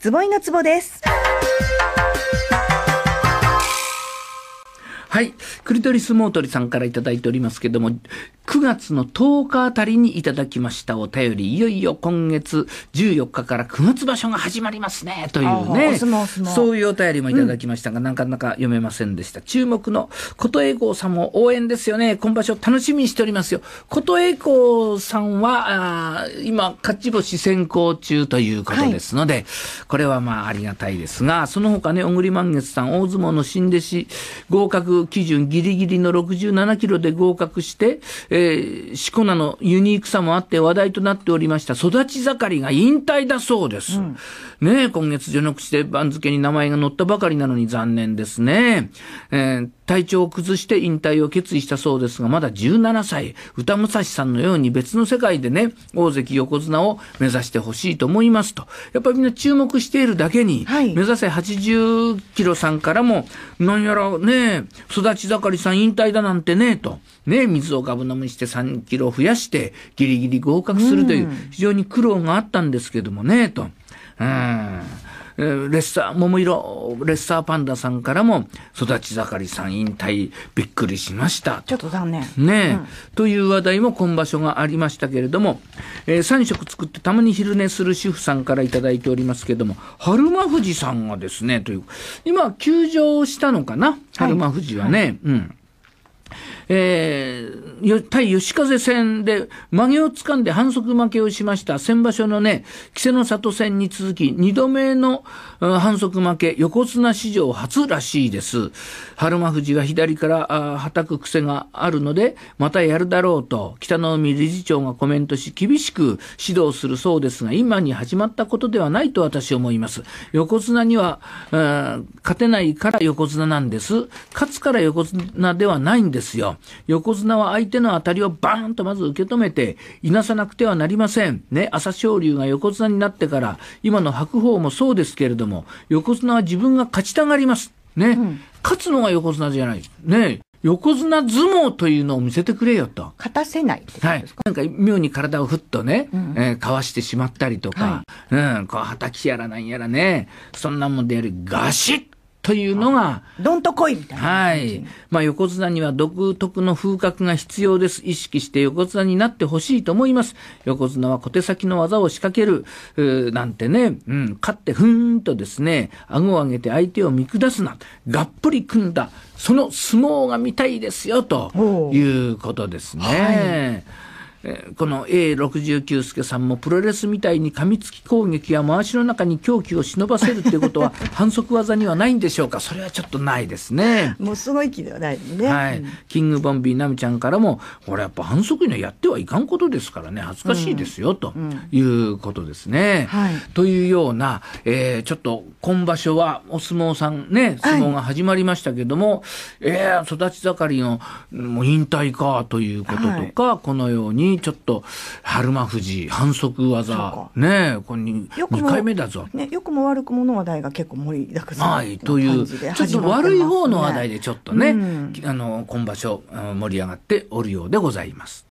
ズボイのツボです。はい。クリトリスモートリさんからいただいておりますけども、9月の10日あたりにいただきましたお便り、いよいよ今月14日から9月場所が始まりますね、というね。そういうお便りもいただきましたが、なかなか読めませんでした。注目の琴栄光さんも応援ですよね。今場所楽しみにしておりますよ。琴栄光さんは、あー今、勝ち星先行中ということですので、これはまあありがたいですが、その他ね、小栗満月さん、大相撲の新弟子、合格基準ギリギリの67キロで合格して、えー、しこ名のユニークさもあって話題となっておりました、育ち盛りが引退だそうです。ねえ今月序の口で番付に名前が載ったばかりなのに残念ですね。えー体調を崩して引退を決意したそうですが、まだ17歳、歌武蔵さんのように別の世界でね、大関横綱を目指してほしいと思いますと。やっぱりみんな注目しているだけに、はい目指せ80キロさんからも、なんやらね、育ち盛りさん引退だなんてね、と。ね、水をガブ飲みして3キロ増やして、ギリギリ合格するという、非常に苦労があったんですけどもね、と。うん。えーレッサー、桃色レッサーパンダさんからも、育ち盛りさん引退、びっくりしました。ちょっと残念。ねえ、という話題も今場所がありましたけれども、え3食作ってたまに昼寝する主婦さんからいただいておりますけれども、春馬富士さんがですね、という、今、休場したのかな？春馬富士はね。うん。えー、対吉風戦で曲げを掴んで反則負けをしました先場所のね、稀勢の里戦に続き2度目の反則負け、横綱史上初らしいです。春馬富士が左からあはたく癖があるので、またやるだろうと北の海理事長がコメントし、厳しく指導するそうですが、今に始まったことではないと私は思います。横綱には、勝てないから横綱なんです。勝つから横綱ではないんですよ。横綱は相手の当たりをバーンとまず受け止めて、いなさなくてはなりません。ね、朝青龍が横綱になってから、今の白鵬もそうですけれども、横綱は自分が勝ちたがります。ね、勝つのが横綱じゃない。ね、横綱相撲というのを見せてくれよと。勝たせないはい。なんか妙に体をふっとね、えーかわしてしまったりとか、うん、こう、はたきやらなんやらね、そんなもんでやるガシッというのが、どんと来いみたいな。はい。まあ、横綱には独特の風格が必要です。意識して横綱になってほしいと思います。横綱は小手先の技を仕掛ける、なんてね、うん、勝ってふーんとですね、顎を上げて相手を見下すな。がっぷり組んだ、その相撲が見たいですよ、ということですね。えーこの A69 助さんもプロレスみたいに噛みつき攻撃や回しの中に狂気を忍ばせるっていうことは反則技にはないんでしょうか？それはちょっとないですね。もうすごい気ではないのね。はい、キングボンビーナミちゃんからも、これやっぱ反則にはやってはいかんことですからね、恥ずかしいですよ、ということですね。はい。というような、えーちょっと今場所はお相撲さんね、相撲が始まりましたけども、えー育ち盛りのもう引退かということとか、このようにちょっと春馬富士反則技そ、ねこれに2よくも回目だぞ。ね、良くも悪くもの話題が結構盛りだくさんはい、という、ちょっと悪い方の話題でちょっとね、あの、今場所、盛り上がっておるようでございます。